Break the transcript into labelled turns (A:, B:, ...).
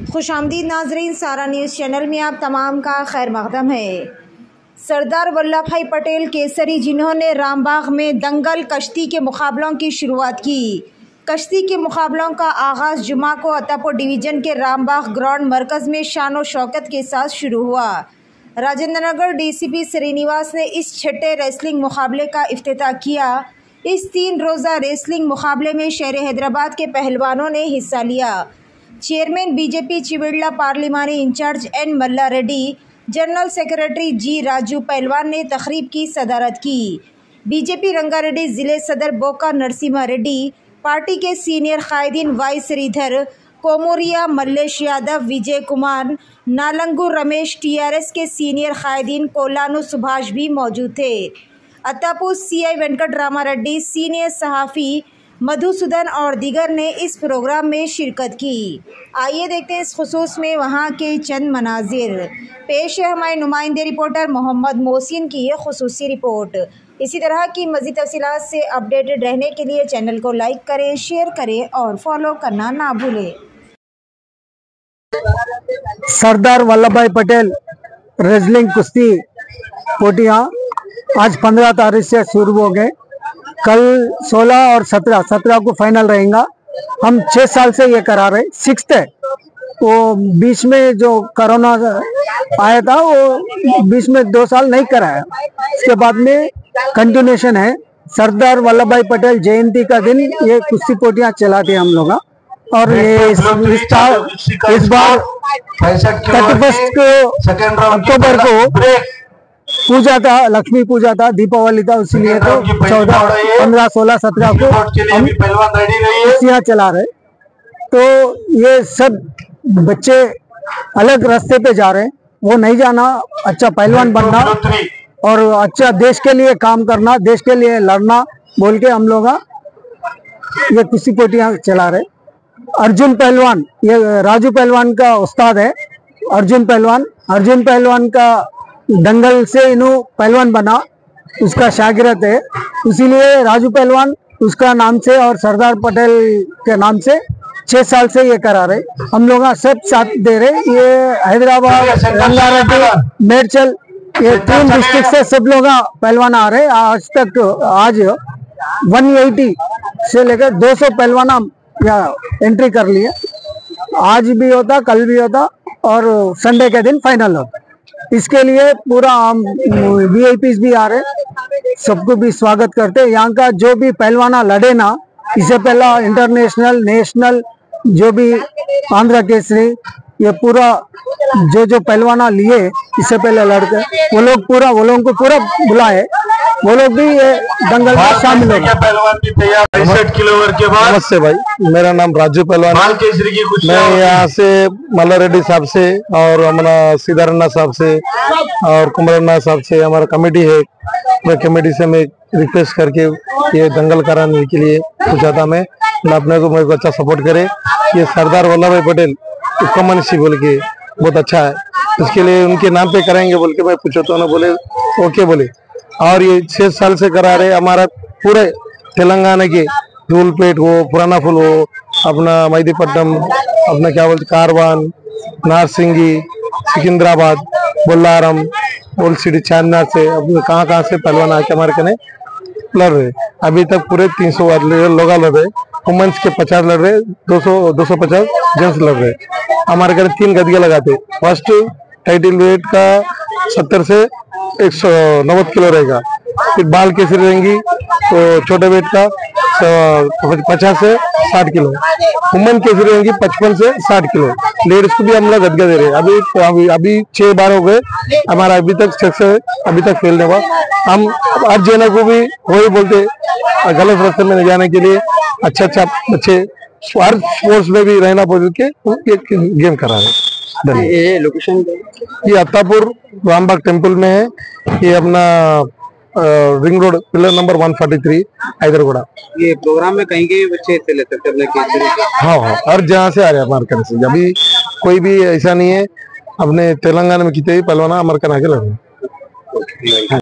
A: खुश आमदीद नाजरीन, सारा न्यूज़ चैनल में आप तमाम का खैर मकदम है। सरदार वल्लभ भाई पटेल केसरी, जिन्होंने रामबाग में दंगल कश्ती के मुकाबलों की शुरुआत की। कश्ती के मुकाबलों का आगाज़ जुमा को अतापुर डिवीज़न के रामबाग ग्राउंड मरकज़ में शान और शौकत के साथ शुरू हुआ। राजेंद्र नगर डीसीपी श्रीनिवास ने इस छठे रेसलिंग मुकाबले का अफ्ताह किया। इस तीन रोज़ा रेसलिंग मुकाबले में शहर हैदराबाद के पहलवानों ने हिस्सा लिया। Chairman BJP Chevella parliamentary incharge N Malla Reddy, general secretary G Raju Pahalwan ने तकरीब की सदारत की। बीजेपी रंगारेड्डी ज़िले सदर बोका नरसिम्हा रेड्डी, पार्टी के सीनियर कायदीन वाई श्रीधर, कोमोरिया मल्लेश यादव, विजय कुमार, नालंगू रमेश टीआरएस के सीनियर कायदीन कोलानु सुभाष भी मौजूद थे। अत्तापुर सीआई वेंकट रामा रेड्डी, सीनियर सहाफ़ी मधुसूदन और दिगर ने इस प्रोग्राम में शिरकत की। आइए देखते हैं इस खसूस में वहाँ के चंद मनाजिर। पेश है हमारे नुमाइंदे रिपोर्टर मोहम्मद मोहसिन की ये खसूसी रिपोर्ट। इसी तरह की मज़ीद तफसीत से अपडेटेड रहने के लिए चैनल को लाइक करें, शेयर करें और फॉलो करना ना भूलें।
B: सरदार वल्लभ भाई पटेल रेसलिंग कुश्ती, पोटियाँ, आज पंद्रह तारीख से शुरू हो गए। कल 16 और 17 17 को फाइनल रहेगा। हम छह साल से ये करा रहे सिक्स है। वो बीच में जो कोरोना आया था वो बीच में दो साल नहीं कराया। उसके बाद में कंटिन्यूशन है। सरदार वल्लभ भाई पटेल जयंती का दिन ये कुश्ती पोटियाँ चलाते हम लोग। और ये इस, इस, इस बार थर्टी फ़र्स्ट को अक्टूबर को पूजा था लक्ष्मी पूजा था दीपावली था इसलिए तो चौदह पंद्रह सोलह सत्रह को हम खुशियाँ चला रहे तो ये सब बच्चे अलग रास्ते पे जा रहे हैं। वो नहीं जाना अच्छा पहलवान बनना और अच्छा देश के लिए काम करना देश के लिए लड़ना बोल के हम लोग ये कुश्ती पोटियाँ चला रहे अर्जुन पहलवान ये राजू पहलवान का उस्ताद है। अर्जुन पहलवान अर्जुन पहलवान का दंगल से इन्हों पहलवान बना, उसका शागिरत है। इसीलिए राजू पहलवान उसका नाम से और सरदार पटेल के नाम से छह साल से ये करा रहे। हम लोग सब साथ दे रहे। ये हैदराबाद रंगारेड्डी मेरचल, ये तीन डिस्ट्रिक्ट से सब लोग पहलवान आ रहे। आज तक, आज 180 से लेकर 200 पहलवान एंट्री कर लिए। आज भी होता, कल भी होता और संडे के दिन फाइनल होता। इसके लिए पूरा आम वी भी आ रहे सबको भी स्वागत करते यहाँ का जो भी पहलवाना लड़े ना, इससे पहला इंटरनेशनल नेशनल जो भी आंध्र केसरी ये पूरा जो जो पहलवाना लिए, इससे पहले लड़के, वो लोग पूरा, वो लोगों को पूरा बुलाए। वो लोग भी ये दंगल में शामिल हो
C: नमस्ते भाई मेरा नाम राजू पहलवान मैं यहाँ से मल्ला रेड्डी साहब से और हमारा सीधारन्ना साहब से और कुमरन्ना साहब से हमारा कमेटी है। मैं कमेटी से मैं रिक्वेस्ट करके ये दंगल कराने के लिए पूछा था मैं अपने को मेरे को अच्छा सपोर्ट करे। ये सरदार वल्लभ भाई पटेल कमन सी बोल के बहुत अच्छा है। इसके लिए उनके नाम पे करेंगे बोल के मैं पूछो तो बोले ओके बोले। और ये छह साल से करा रहे हमारा पूरे तेलंगाना के धूलपेट हो, पुराना फुल हो, अपना मैदीपट्टनम, अपना क्या बोलते, कारवान, नारसिंगी, सिकंदराबाद, बोल्लारम, ओल्ड सिटी चांदनाथ से, अपने कहाँ कहाँ से पहलवान आके हमारे कने लड़ रहे अभी तक पूरे तीन सौ लोग लड़ रहे वुमेन्स के पचास लड़ रहे दो सौ दो सौ पचास जेंट्स लड़ रहे हमारे घर तीन गदिया लगाते फ़र्स्ट टाइटल वेट का सत्तर से एक सौ नब्बे किलो रहेगा। फिर बाल कैसे रहेंगी? तो छोटे वेट का पचास से साठ किलो। वुमेन कैसे रहेंगी? पचपन से साठ किलो। लेडीज़ को भी हम लोग गदगा दे रहे हैं। अभी अभी अभी छह बार हो गए। हमारा अभी तक से अभी तक फेलने हुआ। हम आज जना को भी वही बोलते गलत रास्ते में नहीं जाने के लिए अच्छा अच्छा बच्चे स्पोर्ट्स में भी रहना बोल के गेम करा रहे
D: ये लोकेशन
C: ये अत्तापुर रामबाग टेंपल में है। ये अपना ring road pillar number 143 Hyderguda.
D: ये प्रोग्राम में कहीं के बच्चे हिस्से लेते हैं
C: हाँ हाँ हर जहाँ से आ रहे हैं मार्केट से। अभी कोई भी ऐसा नहीं है अपने तेलंगाना में कितने भी पहलवाना मार्केट आके लड़ रहे हैं